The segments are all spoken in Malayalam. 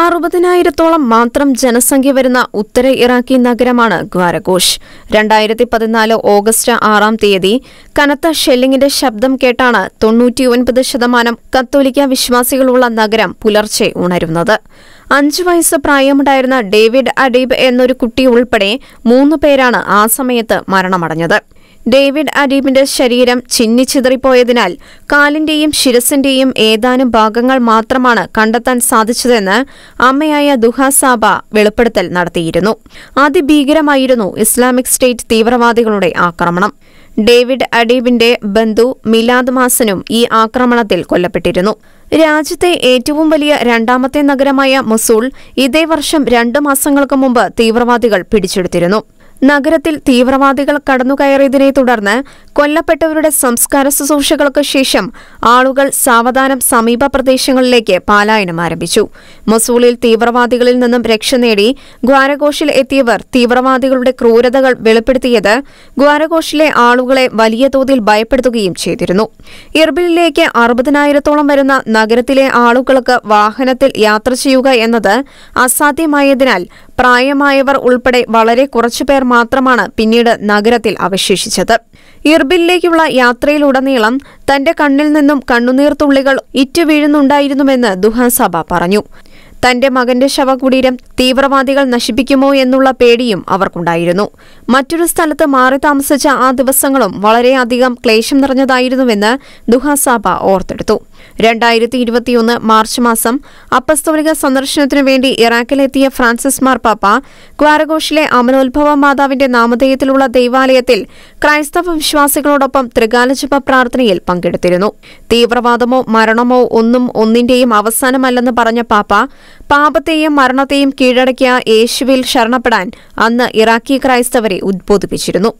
അറുപതിനായിരത്തോളം മാത്രം ജനസംഖ്യ വരുന്ന ഉത്തര ഇറാഖി നഗരമാണ് ഗ്വാരഘോഷ് രണ്ടായിരത്തി പതിനാല് ഓഗസ്റ്റ് ആറാം തീയതി കനത്ത ഷെല്ലിങ്ങിന്റെ ശബ്ദം കേട്ടാണ് തൊണ്ണൂറ്റിയൊൻപത് ശതമാനം കത്തോലിക്ക വിശ്വാസികളുള്ള നഗരം പുലർച്ചെ ഉണരുന്നത്. അഞ്ചു വയസ്സ് പ്രായമുണ്ടായിരുന്ന ഡേവിഡ് അഡീബ് എന്നൊരു കുട്ടി ഉൾപ്പെടെ മൂന്ന് പേരാണ് ആ സമയത്ത് മരണമടഞ്ഞത്. ഡേവിഡ് അഡീബിന്റെ ശരീരം ചിന്നിച്ചിതറിപ്പോയതിനാൽ കാലിന്റെയും ശിരസിന്റെയും ഏതാനും ഭാഗങ്ങൾ മാത്രമാണ് കണ്ടെത്താൻ സാധിച്ചതെന്ന് അമ്മയായ ദുഹാസാബ വെളിപ്പെടുത്തൽ നടത്തിയിരുന്നു. അതിഭീകരമായിരുന്നു ഇസ്ലാമിക് സ്റ്റേറ്റ് തീവ്രവാദികളുടെ ആക്രമണം. ഡേവിഡ് അഡീബിന്റെ ബന്ധു മിലാദ് മാസനും ഈ ആക്രമണത്തിൽ കൊല്ലപ്പെട്ടിരുന്നു. രാജ്യത്തെ ഏറ്റവും വലിയ രണ്ടാമത്തെ നഗരമായ മൊസൂൾ ഇതേ വർഷം രണ്ടു മാസങ്ങൾക്ക് മുമ്പ് തീവ്രവാദികൾ പിടിച്ചെടുത്തിരുന്നു. നഗരത്തിൽ തീവ്രവാദികൾ കടന്നുകയറിയതിനെ തുടർന്ന് കൊല്ലപ്പെട്ടവരുടെ സംസ്കാര ശുശ്രൂഷകൾക്ക് ശേഷം ആളുകൾ സാവധാനം സമീപ പ്രദേശങ്ങളിലേക്ക് പലായനം ആരംഭിച്ചു. മൊസൂളിൽ തീവ്രവാദികളിൽ നിന്നും രക്ഷ നേടി ഗ്വാരഘോഷിൽ എത്തിയവർ തീവ്രവാദികളുടെ ക്രൂരതകൾ വെളിപ്പെടുത്തിയത് ഗ്വാരഘോഷിലെ ആളുകളെ വലിയ തോതിൽ ഭയപ്പെടുത്തുകയും ചെയ്തിരുന്നു. ഇർബിലിലേക്ക് അറുപതിനായിരത്തോളം വരുന്ന നഗരത്തിലെ ആളുകൾക്ക് വാഹനത്തിൽ യാത്ര ചെയ്യുക എന്നത് അസാധ്യമായതിനാൽ പ്രായമായവർ ഉൾപ്പെടെ വളരെ കുറച്ചുപേർ മാത്രമാണ് പിന്നീട് നഗരത്തിൽ അവശേഷിച്ചത്. ഇർബിലിലേക്കുള്ള യാത്രയിലുടനീളം തന്റെ കണ്ണിൽ നിന്നും കണ്ണുനീർത്തുള്ളികൾ ഇറ്റുവീഴുന്നുണ്ടായിരുന്നുവെന്ന് ദുഹാസഭ പറഞ്ഞു. തന്റെ മകന്റെ ശവകുടീരം തീവ്രവാദികൾ നശിപ്പിക്കുമോ എന്നുള്ള പേടിയും അവർക്കുണ്ടായിരുന്നു. മറ്റൊരു സ്ഥലത്ത് മാറി താമസിച്ച ആ ദിവസങ്ങളും വളരെയധികം ക്ലേശം നിറഞ്ഞതായിരുന്നുവെന്ന് ദുഹാസാബ ഓർത്തെടുത്തു. രണ്ടായിരത്തി ഇരുപത്തിയൊന്ന് മാർച്ച് മാസം അപ്പസ്തോലിക സന്ദർശനത്തിനു വേണ്ടി ഇറാഖിലെത്തിയ ഫ്രാൻസിസ് മാർപ്പാപ്പ ക്വാരഘോഷിലെ അമനോത്ഭവ മാതാവിന്റെ നാമധേയത്തിലുള്ള ദൈവാലയത്തിൽ ക്രൈസ്തവ വിശ്വാസികളോടൊപ്പം ത്രികാലജപ പ്രാർത്ഥനയിൽ പങ്കെടുത്തിരുന്നു. തീവ്രവാദമോ മരണമോ ഒന്നും ഒന്നിന്റെയും അവസാനമല്ലെന്ന് പറഞ്ഞ പാപ്പ പാപത്തെയും മരണത്തെയും കീഴടക്കിയ യേശുവിൽ ശരണപ്പെടാൻ അന്ന് ഇറാഖി ക്രൈസ്തവരെ ഉദ്ബോധിപ്പിച്ചിരുന്നു.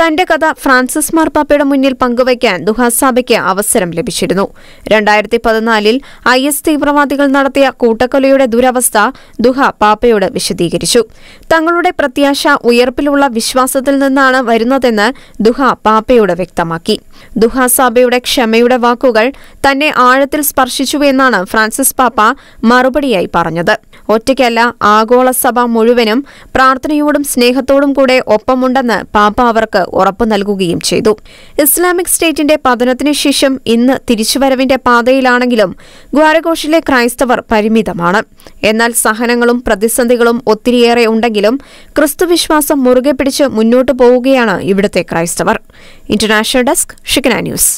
തന്റെ കഥ ഫ്രാൻസിസ് മാർപ്പാപ്പയുടെ മുന്നിൽ പങ്കുവയ്ക്കാൻ ദുഹാസാബയ്ക്ക് അവസരം ലഭിച്ചിരുന്നു. രണ്ടായിരത്തി പതിനാലിൽ ഐ എസ് തീവ്രവാദികൾ നടത്തിയ കൂട്ടക്കൊലയുടെ ദുരവസ്ഥ ദുഹ പാപ്പയോട് വിശദീകരിച്ചു. തങ്ങളുടെ പ്രത്യാശ ഉയർപ്പിലുള്ള വിശ്വാസത്തിൽ നിന്നാണ് വരുന്നതെന്ന് ദുഹ പാപ്പയോട് വ്യക്തമാക്കി. ദുഹാസാബയുടെ ക്ഷമയുടെ വാക്കുകൾ തന്നെ ആഴത്തിൽ സ്പർശിച്ചുവെന്നാണ് ഫ്രാൻസിസ് പാപ്പ മറുപടിയായി പറഞ്ഞത്. ഒറ്റയ്ക്കല്ല ആഗോള സഭ മുഴുവനും പ്രാർത്ഥനയോടും സ്നേഹത്തോടും കൂടെ ഒപ്പമുണ്ടെന്ന് പാപ്പ അവർക്ക് ഉറപ്പു നൽകുകയും ചെയ്തു. ഇസ്ലാമിക് സ്റ്റേറ്റിന്റെ പതനത്തിന് ശേഷം ഇന്ന് തിരിച്ചുവരവിന്റെ പാതയിലാണെങ്കിലും ഗ്വാരഘോഷിലെ ക്രൈസ്തവർ പരിമിതമാണ്. എന്നാൽ സഹനങ്ങളും പ്രതിസന്ധികളും ഒത്തിരിയേറെ ഉണ്ടെങ്കിലും ക്രിസ്തുവിശ്വാസം മുറുകെ പിടിച്ച് മുന്നോട്ടു പോവുകയാണ് ഇവിടുത്തെ ക്രൈസ്തവർ. ഇന്റർനാഷണൽ ഡെസ്ക് ഷിക്കന ന്യൂസ്.